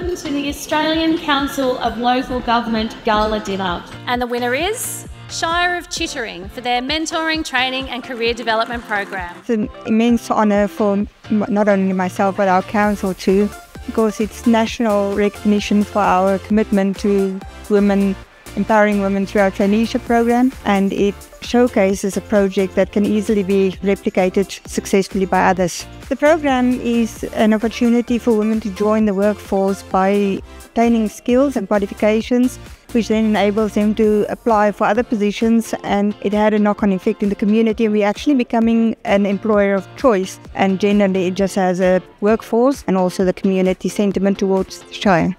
welcome to the Australian Council of Local Government Gala Dinner. And the winner is Shire of Chittering for their mentoring, training, and career development program. It's an immense honour for not only myself but our council too, because it's national recognition for our commitment to women empowering women through our traineeship program, and it showcases a project that can easily be replicated successfully by others. The program is an opportunity for women to join the workforce by gaining skills and qualifications, which then enables them to apply for other positions, and it had a knock on effect in the community. And we're actually becoming an employer of choice, and generally, it just has a workforce and also the community sentiment towards the Shire.